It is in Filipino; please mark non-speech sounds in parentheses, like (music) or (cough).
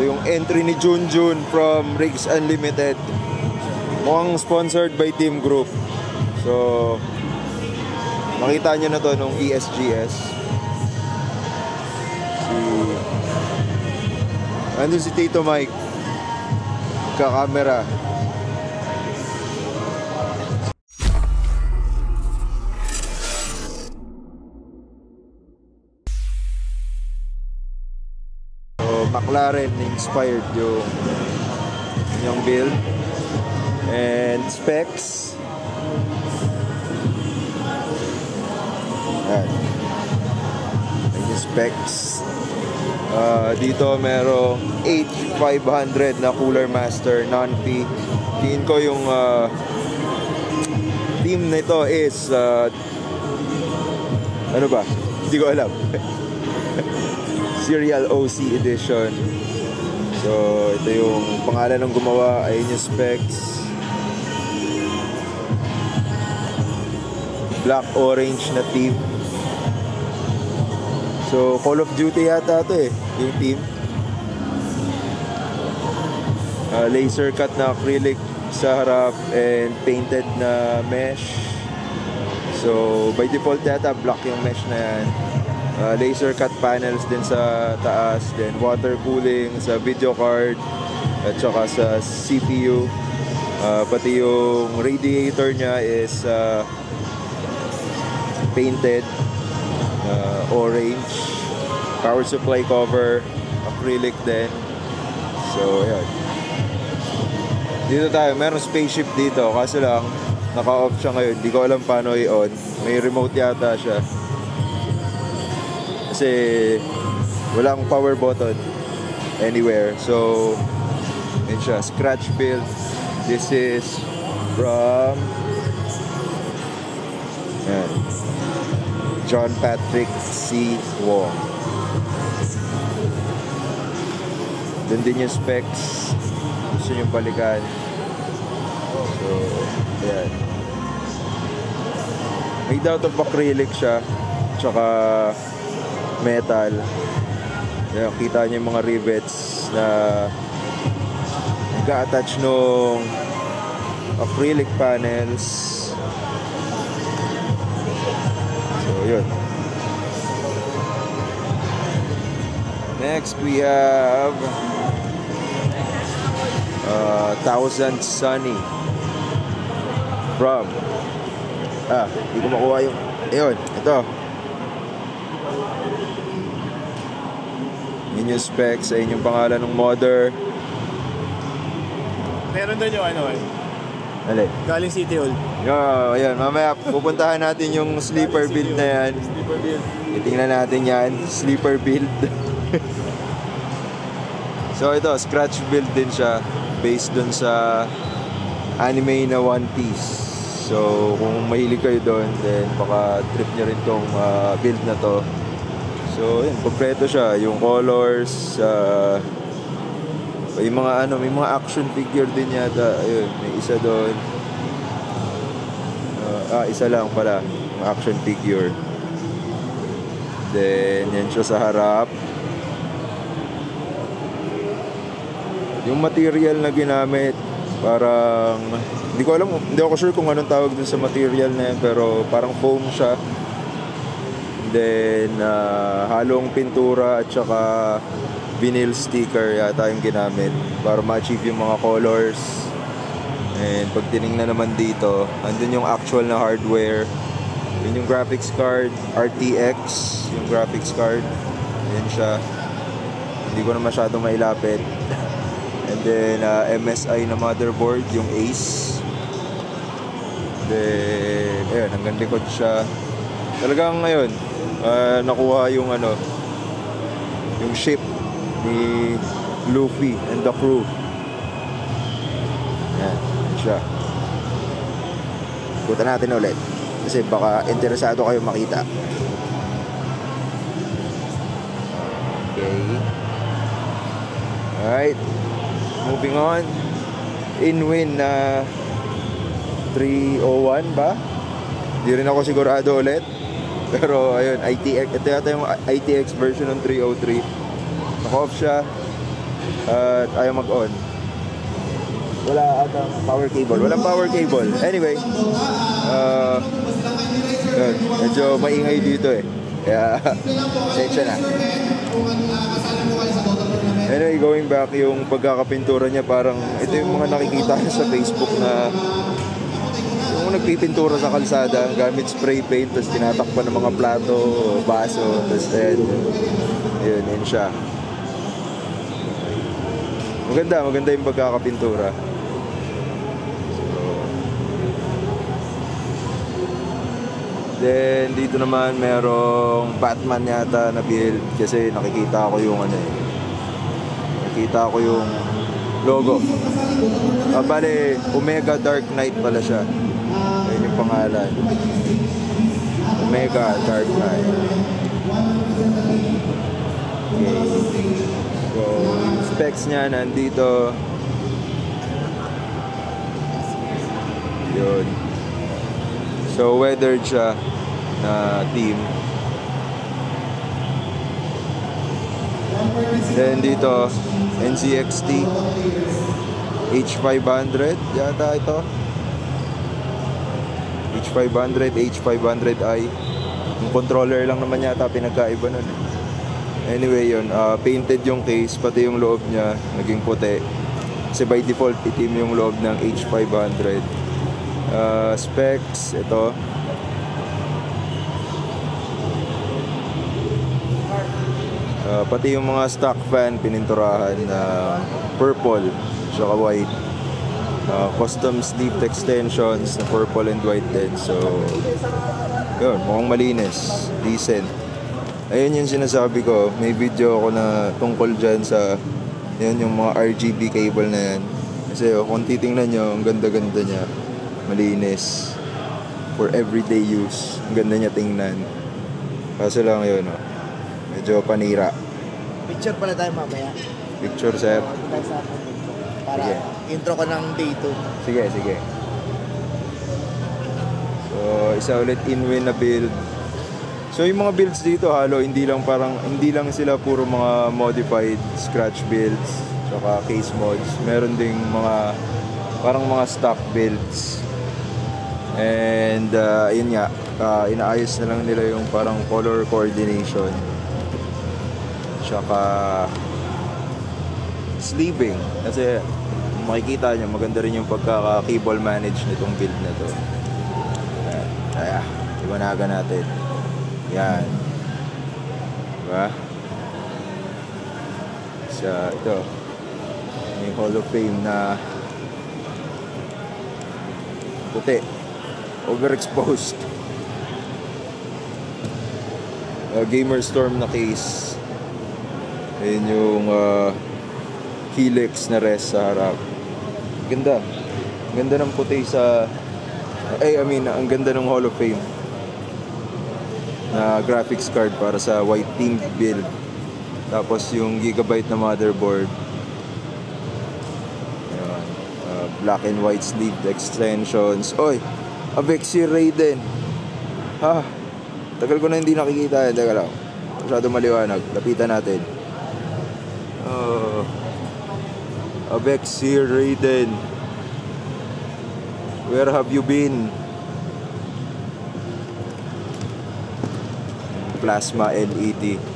Ito yung entry ni Junjun from Rigs Unlimited. Mukhang sponsored by Team Group. So, makita nyo na to nung ESGS. Si... Andun si Tito Mike. Kakamera. McLaren inspired yung yung build. And specs. Yan. Yan yung specs. Ah, dito merong H500 na Cooler Master non-P. Tingin ko yung ah, team nito is ah, ano ba? Hindi ko alam (laughs) Serial OC Edition. So, ito yung pangalan ng gumawa. Ayun yung specs. Black orange na team. So, Call of Duty yata ito eh. Yung team. Uh, laser cut na acrylic sa harap and painted na mesh. So, by default yata black yung mesh na yan. Uh, laser cut panels din sa taas, then water cooling sa video card at saka sa CPU. Uh, pati yung radiator niya is uh, painted uh, orange. Power supply cover, acrylic din. So, yan. Dito tayo, meron spaceship dito. Kaso lang, naka-off siya ngayon. Hindi ko alam paano i-on. May remote yata siya kasi walang power button anywhere. So, yun siya. Scratch build. This is from yan, John Patrick C. Wong. Doon din yung specs. Gusto nyo balikan. So, yan. Made out of acrylic siya. Tsaka metal. Yan, kita niyo yung mga rivets na nag-attach nung acrylic panels. So, yun. Next, we have uh, Thousand Sunny from ah, hindi ko makuha yung ayun, ito Yun yung specs, ayun yung pangalan ng modder. Meron doon yung ano eh. Alin? Galing City Hall. Yo, ayan, mamaya pupuntahan natin yung sleeper build na yan. Sleeper build. Titingnan natin yan, sleeper build. (laughs) so ito, scratch build din siya based dun sa anime na One Piece. So kung mahilig kayo doon, then baka trip nyo rin tong ah, build na to. So yun, kompleto siya. Yung colors, uh, may mga ano, may mga action figure din yata. Ayun, may isa doon. Uh, ah, isa lang pala. Yung action figure. Then, yan siya sa harap. Yung material na ginamit, parang, hindi ko alam, hindi ako sure kung anong tawag dun sa material na yan, pero parang foam siya. Then, ah, halong pintura at saka vinyl sticker yata yung ginamit para ma-achieve yung mga colors. And pag tinignan naman dito, andun yung actual na hardware. Yun yung graphics card, RTX, yung graphics card. Yan siya. Hindi ko na masyado mailapit. (laughs) Then, ah, MSI na motherboard, yung Ace. Then, ayun, hanggang likod siya. Talagang ngayon, ah, nakuha yung ano, yung ship ni Luffy and the crew. Yan, siya. Ikutan natin ulit. Kasi baka interesado kayo makita. Okay. Alright. Moving on. In-win na 301 ba? Di rin ako sigurado ulit. Pero ayun, ITX. Ito yata yung ITX version ng 303. Naka-off siya. At ayaw mag-on. Wala atang power cable. Walang power cable. Anyway, uh, yun, medyo maingay dito eh. Kaya, (laughs) sensya na. Anyway, going back, yung pagkakapintura niya parang, ito yung mga nakikita sa Facebook na yung nagpipintura sa kalsada gamit spray paint tapos tinatakpan ng mga plato, baso, tapos ayan, yun, yun siya. Maganda, maganda yung pagkakapintura. Then dito naman merong Batman yata na build kasi nakikita ko yung ano eh. Nakita ko yung logo. Ah, bale, Omega Dark Knight pala siya. Ayun yung pangalan. Omega Dark Knight. Okay. So, specs niya nandito. Yun. So, weathered siya na team. Then dito, NCXT H500 yata ito. H500, H500i. Yung controller lang naman yata pinagkaiba nun. Anyway, yun. ah, painted yung case, pati yung loob niya naging puti. Kasi by default, itim yung loob ng H500. Ah, specs, ito. Ah, pati yung mga stock fan pininturahan na purple tsaka white. Ah, custom sleeve extensions na purple and white din. So, yun, mukhang malinis. Decent. Ayun yung sinasabi ko. May video ako na tungkol dyan sa yun, yung mga RGB cable na yan. Kasi oh, kung titingnan nyo, ang ganda-ganda niya. Malinis. For everyday use. Ang ganda niya tingnan. Kaso lang yun, oh. Medyo panira. Picture pala tayo mamaya. Picture, sir. Tayo sa akin dito. Para Sige. intro ko ng day 2. Sige, sige. So, isa ulit in-win na build. So, yung mga builds dito, halo, hindi lang parang, hindi lang sila puro mga modified scratch builds, tsaka case mods. Meron ding mga, parang mga stock builds. And, uh, yun nga, uh, inaayos na lang nila yung parang color coordination. Tsaka, sleeving. Kasi, makikita nyo, maganda rin yung pagkaka-cable manage nitong build na to. Kaya, iwanagan natin. Yan. Diba? Sa ito. May Hall of Fame na puti. Overexposed. (laughs) Uh, Gamer Storm na case. Ayun yung uh, helix na rest sa harap. Ganda. Ganda ng puti sa... Eh, I mean, ang ganda ng Hall of Fame na graphics card para sa white team build. Tapos yung gigabyte na motherboard. Ayan. Uh, black and white sleeve extensions. Oy! Avexi Raiden. Ha? Tagal ko na hindi nakikita. Teka lang. Masyado maliwanag. Lapitan natin. Oh. Avexi Raiden. Where have you been? Plasma LED.